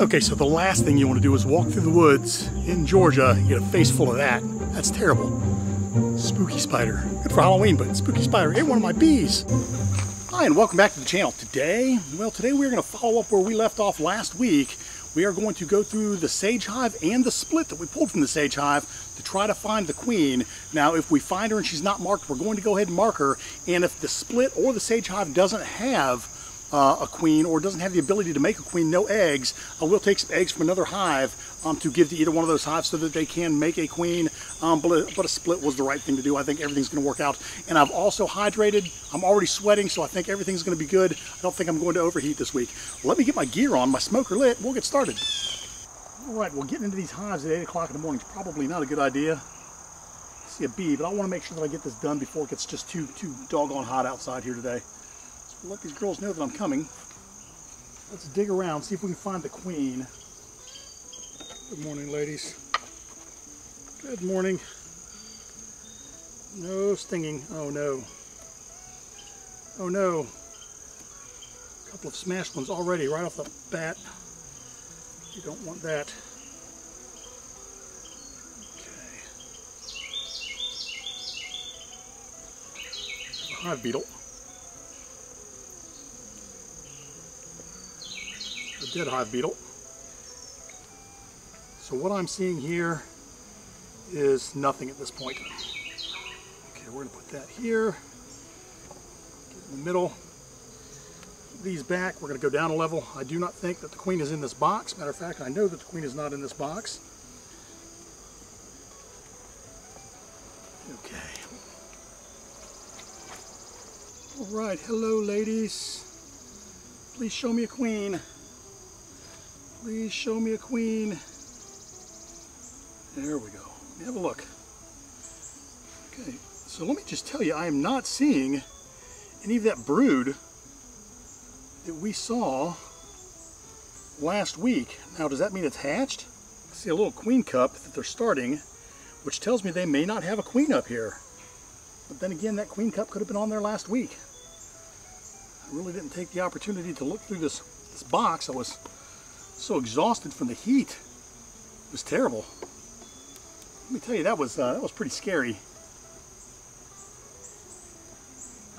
Okay, so the last thing you want to do is walk through the woods in Georgia get a face full of that. That's terrible. Spooky spider. Good for Halloween, but spooky spider ate one of my bees. Hi, and welcome back to the channel. Today, well, today we're going to follow up where we left off last week. We are going to go through the sage hive and the split that we pulled from the sage hive to try to find the queen. Now, if we find her and she's not marked, we're going to go ahead and mark her. And if the split or the sage hive doesn't have uh, a queen or doesn't have the ability to make a queen, no eggs, uh, we'll take some eggs from another hive um, to give to either one of those hives so that they can make a queen. Um, but, a, but a split was the right thing to do. I think everything's going to work out. And I've also hydrated. I'm already sweating, so I think everything's going to be good. I don't think I'm going to overheat this week. Let me get my gear on, my smoker lit. We'll get started. All right, well, getting into these hives at 8 o'clock in the morning is probably not a good idea. See a bee, but I want to make sure that I get this done before it gets just too, too doggone hot outside here today let these girls know that I'm coming. Let's dig around, see if we can find the queen. Good morning, ladies. Good morning. No stinging. Oh, no. Oh, no. A couple of smashed ones already right off the bat. You don't want that. Okay. Hive beetle. Dead hive beetle. So what I'm seeing here is nothing at this point. Okay, we're gonna put that here, get in the middle. These back, we're gonna go down a level. I do not think that the queen is in this box. Matter of fact, I know that the queen is not in this box. Okay. All right, hello ladies. Please show me a queen. Please show me a queen. There we go. Have a look. Okay, so let me just tell you, I am not seeing any of that brood that we saw last week. Now, does that mean it's hatched? I see a little queen cup that they're starting, which tells me they may not have a queen up here. But then again, that queen cup could have been on there last week. I really didn't take the opportunity to look through this, this box. I was so exhausted from the heat. It was terrible. Let me tell you, that was uh, that was pretty scary.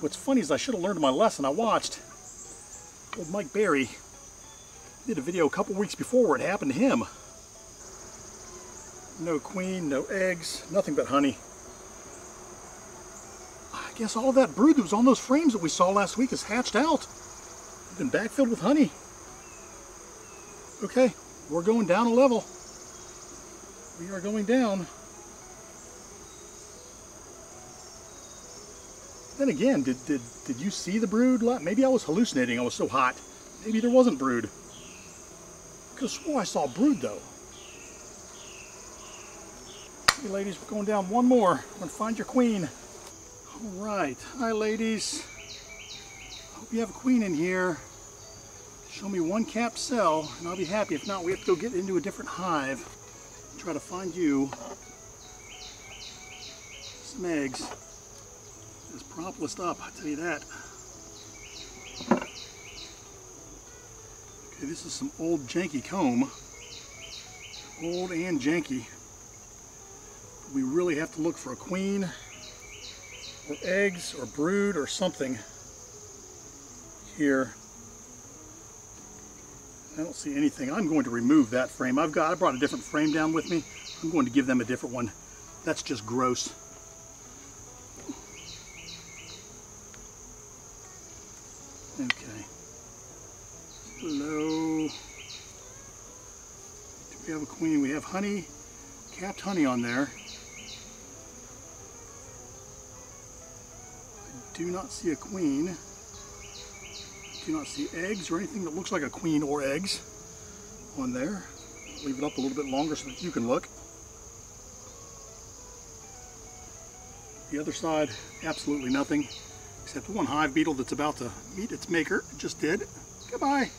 What's funny is I should have learned my lesson. I watched old Mike Barry did a video a couple weeks before where it happened to him. No queen, no eggs, nothing but honey. I guess all that brood that was on those frames that we saw last week is hatched out. Been backfilled with honey. Okay, we're going down a level. We are going down. Then again, did, did, did you see the brood? Maybe I was hallucinating. I was so hot. Maybe there wasn't brood. Because swore I saw brood though. Hey ladies, we're going down one more. I'm to find your queen. All right. Hi ladies. Hope you have a queen in here. Show me one capped cell and I'll be happy. If not, we have to go get into a different hive try to find you some eggs. It's propolis up, I'll tell you that. Okay, this is some old janky comb. Old and janky. We really have to look for a queen or eggs or brood or something here I don't see anything. I'm going to remove that frame. I've got, I brought a different frame down with me. I'm going to give them a different one. That's just gross. Okay. Hello. Do we have a queen? We have honey, capped honey on there. I do not see a queen do not see eggs or anything that looks like a queen or eggs on there. Leave it up a little bit longer so that you can look. The other side, absolutely nothing, except one hive beetle that's about to meet its maker. It just did. Goodbye.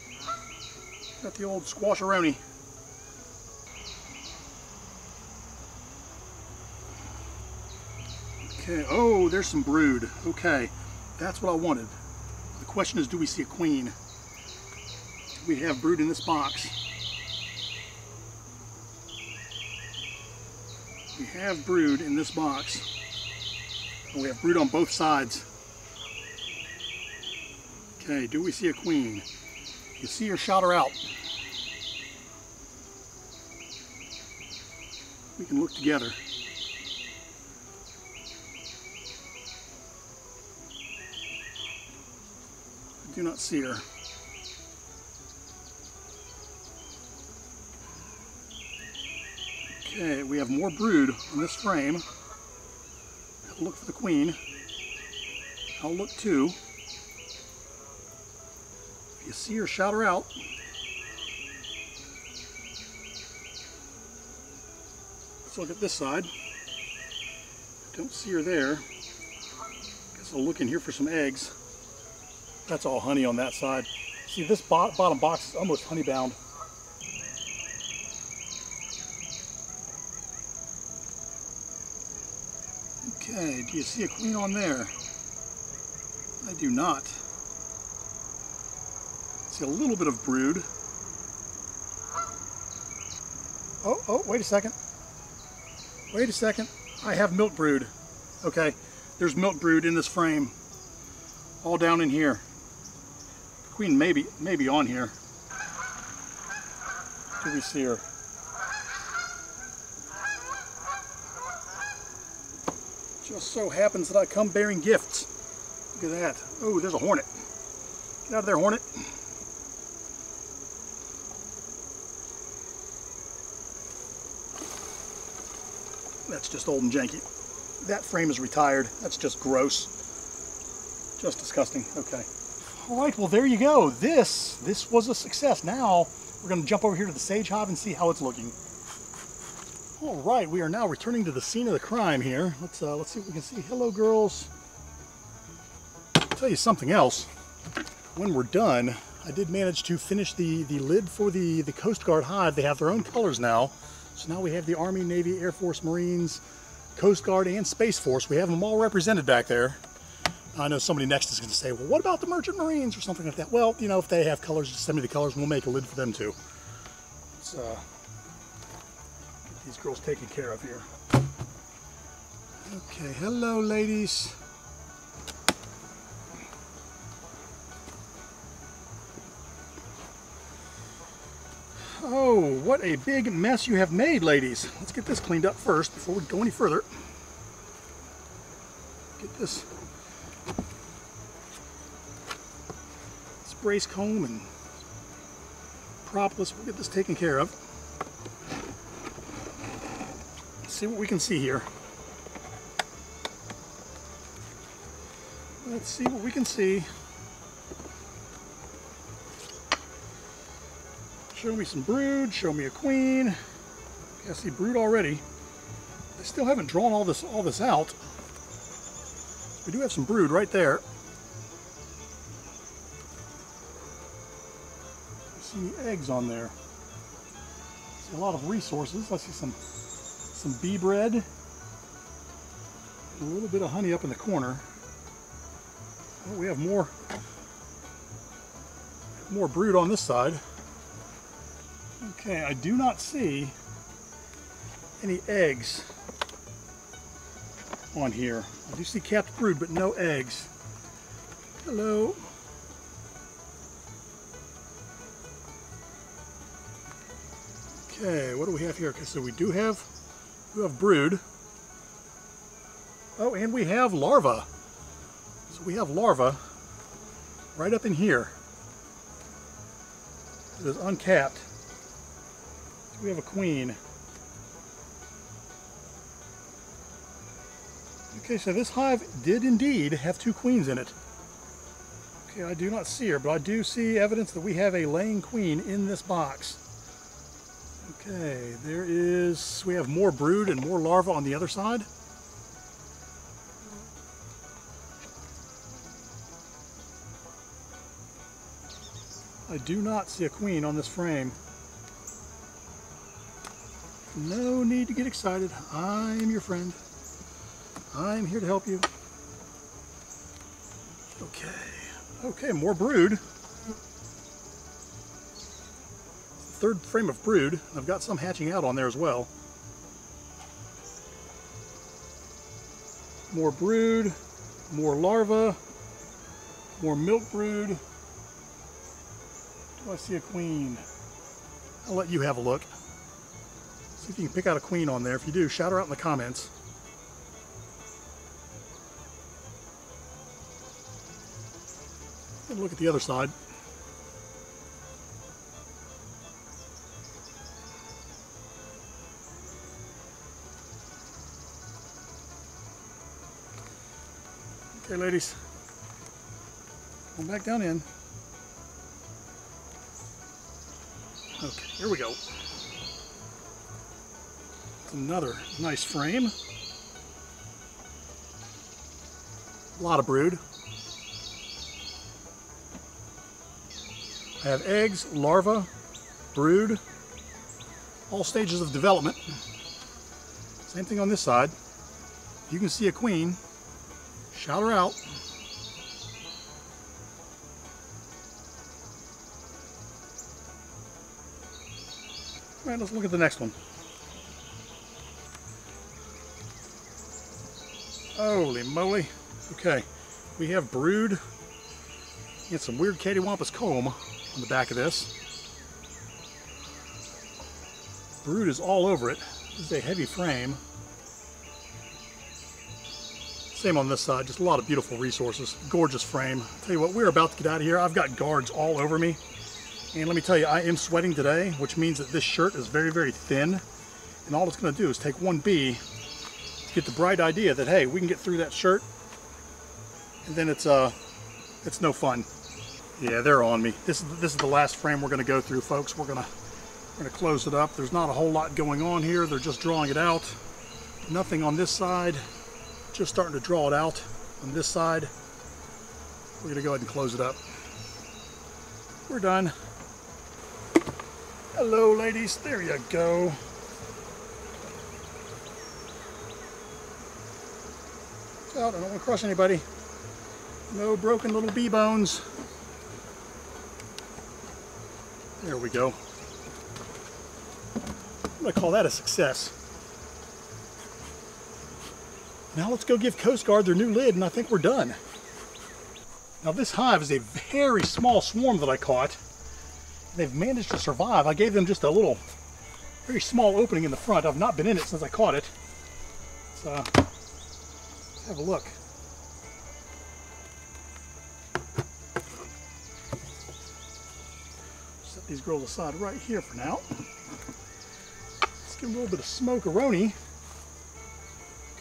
Got the old squasheroni. Okay, oh, there's some brood. Okay, that's what I wanted. The question is, do we see a queen? We have brood in this box. We have brood in this box. We have brood on both sides. Okay, do we see a queen? You see her, shout her out. We can look together. Do not see her. Okay, we have more brood on this frame. A look for the queen. I'll look too. If you see her, shout her out. Let's look at this side. Don't see her there. Guess I'll look in here for some eggs. That's all honey on that side. See, this bottom box is almost honey bound. Okay, do you see a queen on there? I do not. See a little bit of brood. Oh, oh, wait a second. Wait a second. I have milk brood. Okay, there's milk brood in this frame. All down in here. Queen may be, may be on here. Do we see her? Just so happens that I come bearing gifts. Look at that. Oh, there's a hornet. Get out of there, hornet. That's just old and janky. That frame is retired. That's just gross. Just disgusting. Okay. All right, well, there you go. This, this was a success. Now, we're going to jump over here to the sage hive and see how it's looking. All right, we are now returning to the scene of the crime here. Let's uh, let's see if we can see. Hello, girls. I'll tell you something else. When we're done, I did manage to finish the the lid for the the Coast Guard hive. They have their own colors now. So now we have the Army, Navy, Air Force, Marines, Coast Guard, and Space Force. We have them all represented back there. I know somebody next is going to say, well, what about the Merchant Marines or something like that? Well, you know, if they have colors, just send me the colors and we'll make a lid for them too. Let's uh, these girls taken care of here. Okay, hello ladies. Oh, what a big mess you have made, ladies. Let's get this cleaned up first before we go any further. Get this brace comb and propolis. We'll get this taken care of. Let's see what we can see here. Let's see what we can see. Show me some brood, show me a queen. I see brood already. I still haven't drawn all this all this out. We do have some brood right there. Eggs on there. See a lot of resources. I see some some bee bread. A little bit of honey up in the corner. Oh, we have more more brood on this side. Okay, I do not see any eggs on here. I do see capped brood, but no eggs. Hello. Okay, what do we have here? Okay, so we do have, we have brood. Oh, and we have larvae. So we have larvae right up in here. It is uncapped. So we have a queen. Okay, so this hive did indeed have two queens in it. Okay, I do not see her, but I do see evidence that we have a laying queen in this box. Okay, there is, we have more brood and more larvae on the other side. I do not see a queen on this frame. No need to get excited. I'm your friend. I'm here to help you. Okay. Okay, more brood. Third frame of brood. I've got some hatching out on there as well. More brood, more larvae, more milk brood. Do I see a queen? I'll let you have a look. See if you can pick out a queen on there. If you do, shout her out in the comments. And look at the other side. Okay, ladies. Come back down in. Okay, here we go. Another nice frame. A lot of brood. I have eggs, larvae, brood, all stages of development. Same thing on this side. You can see a queen. Shout her out. All right, let's look at the next one. Holy moly. Okay, we have brood and some weird cattywampus comb on the back of this. Brood is all over it. This is a heavy frame. Same on this side, just a lot of beautiful resources. Gorgeous frame. Tell you what, we're about to get out of here. I've got guards all over me. And let me tell you, I am sweating today, which means that this shirt is very, very thin. And all it's gonna do is take one to get the bright idea that, hey, we can get through that shirt. And then it's, uh, it's no fun. Yeah, they're on me. This is, this is the last frame we're gonna go through, folks. We're gonna, we're gonna close it up. There's not a whole lot going on here. They're just drawing it out. Nothing on this side just starting to draw it out on this side. We're to go ahead and close it up. We're done. Hello, ladies. There you go. Out. I don't want to crush anybody. No broken little bee bones. There we go. I'm going to call that a success. Now let's go give Coast Guard their new lid and I think we're done. Now this hive is a very small swarm that I caught. They've managed to survive. I gave them just a little, very small opening in the front. I've not been in it since I caught it. So, let's have a look. Set these girls aside right here for now. Let's give them a little bit of smoke-a-roni.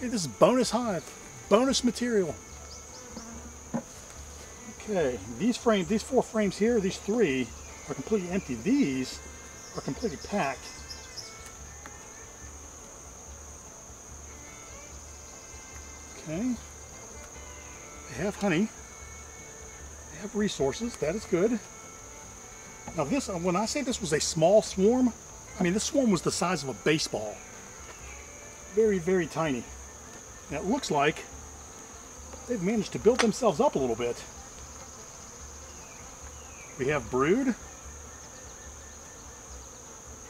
Okay, this is bonus hive, bonus material. Okay, these frames, these four frames here, these three are completely empty. These are completely packed. Okay, they have honey, they have resources, that is good. Now this, uh, when I say this was a small swarm, I mean this swarm was the size of a baseball. Very, very tiny. And it looks like they've managed to build themselves up a little bit. We have brood.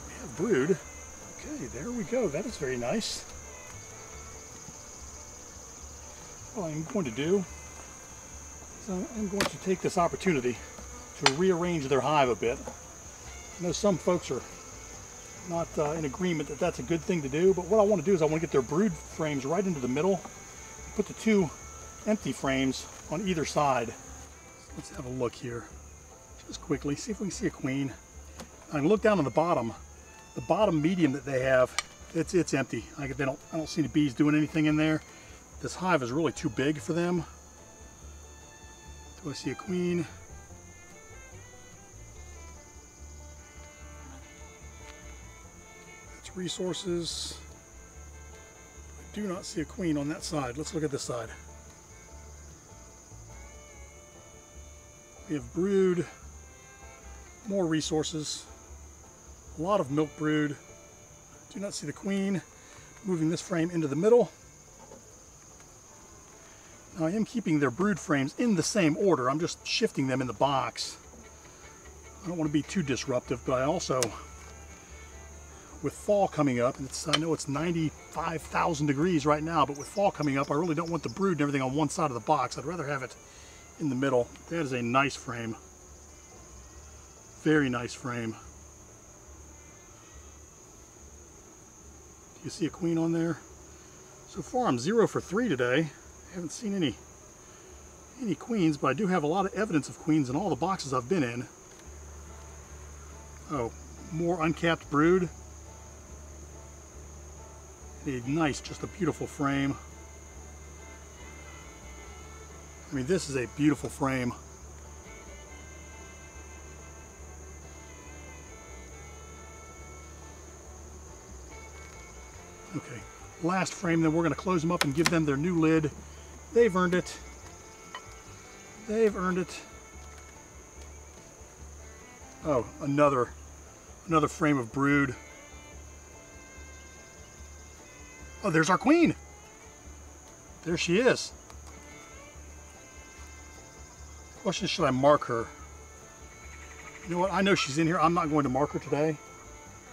We have brood. Okay, there we go. That is very nice. What I'm going to do is I'm going to take this opportunity to rearrange their hive a bit. I know some folks are not uh, in agreement that that's a good thing to do, but what I want to do is I want to get their brood frames right into the middle, put the two empty frames on either side. Let's have a look here, just quickly, see if we can see a queen. I can look down on the bottom, the bottom medium that they have, it's it's empty. I, they don't, I don't see the bees doing anything in there. This hive is really too big for them. Do I see a queen? Resources. I do not see a queen on that side. Let's look at this side. We have brood. more resources. A lot of milk brood. Do not see the queen. Moving this frame into the middle. Now I am keeping their brood frames in the same order. I'm just shifting them in the box. I don't want to be too disruptive, but I also, with fall coming up, and I know it's 95,000 degrees right now, but with fall coming up, I really don't want the brood and everything on one side of the box. I'd rather have it in the middle. That is a nice frame. Very nice frame. Do you see a queen on there? So far I'm zero for three today. I haven't seen any any queens, but I do have a lot of evidence of queens in all the boxes I've been in. Oh, more uncapped brood. A nice, just a beautiful frame. I mean, this is a beautiful frame. Okay, last frame, then we're going to close them up and give them their new lid. They've earned it. They've earned it. Oh, another, another frame of brood. Oh, there's our queen. There she is. Question should I mark her? You know what? I know she's in here. I'm not going to mark her today.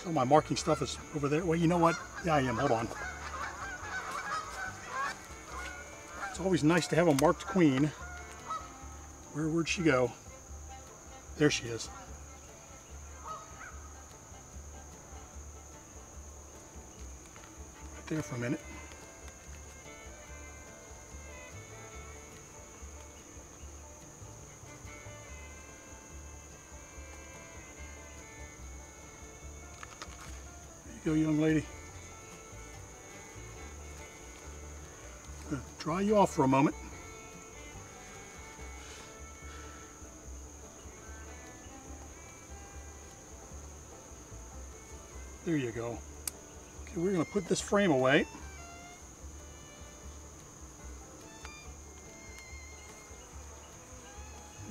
All my marking stuff is over there. Well, you know what? Yeah, I am. Hold on. It's always nice to have a marked queen. Where would she go? There she is. There for a minute. There you go, young lady. I'm going to dry you off for a moment. There you go. We're going to put this frame away.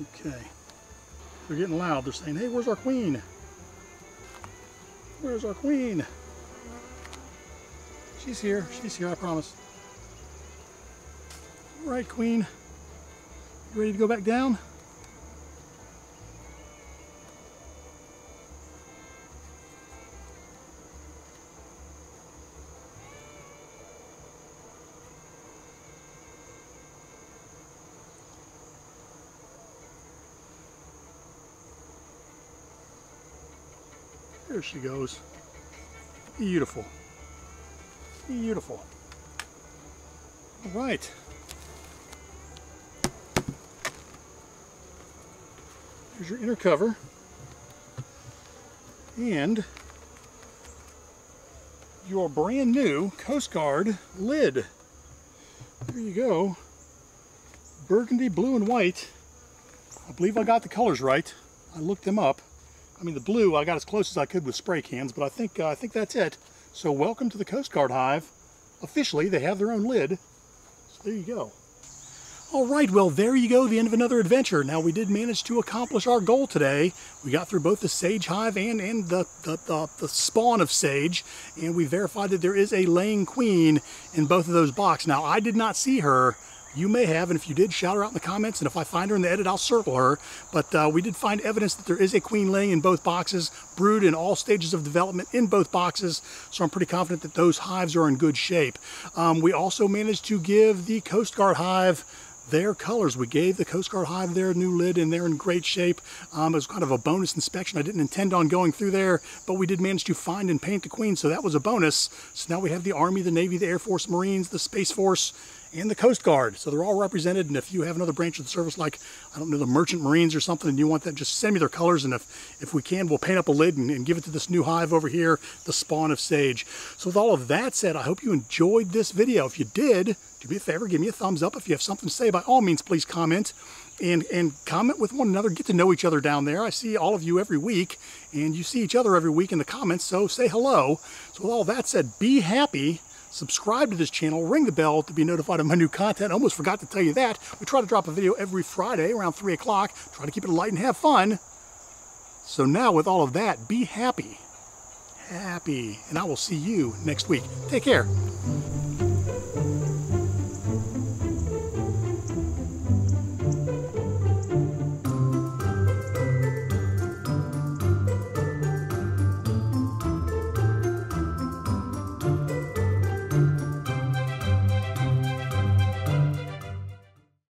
Okay. They're getting loud. They're saying, hey, where's our queen? Where's our queen? She's here. She's here, I promise. All right, queen. You ready to go back down? There she goes. Beautiful. Beautiful. All right. Here's your inner cover. And your brand new Coast Guard lid. There you go. Burgundy, blue, and white. I believe I got the colors right. I looked them up. I mean, the blue, I got as close as I could with spray cans, but I think, uh, I think that's it. So welcome to the Coast Guard Hive. Officially, they have their own lid. So there you go. All right, well, there you go, the end of another adventure. Now, we did manage to accomplish our goal today. We got through both the sage hive and, and the, the, the, the spawn of sage, and we verified that there is a laying queen in both of those boxes. Now, I did not see her you may have, and if you did, shout her out in the comments, and if I find her in the edit, I'll circle her. But uh, we did find evidence that there is a queen laying in both boxes, brood in all stages of development in both boxes, so I'm pretty confident that those hives are in good shape. Um, we also managed to give the Coast Guard hive their colors. We gave the Coast Guard Hive their new lid and they're in great shape. Um, it was kind of a bonus inspection. I didn't intend on going through there, but we did manage to find and paint the Queen, so that was a bonus. So now we have the Army, the Navy, the Air Force, Marines, the Space Force, and the Coast Guard. So they're all represented, and if you have another branch of the service like, I don't know, the Merchant Marines or something, and you want that, just send me their colors, and if, if we can, we'll paint up a lid and, and give it to this new hive over here, the Spawn of Sage. So with all of that said, I hope you enjoyed this video. If you did, do me a favor, give me a thumbs up. If you have something to say, by all means, please comment and and comment with one another. Get to know each other down there. I see all of you every week, and you see each other every week in the comments, so say hello. So with all that said, be happy subscribe to this channel, ring the bell to be notified of my new content. I almost forgot to tell you that. We try to drop a video every Friday around 3 o'clock. Try to keep it light and have fun. So now with all of that, be happy. Happy. And I will see you next week. Take care.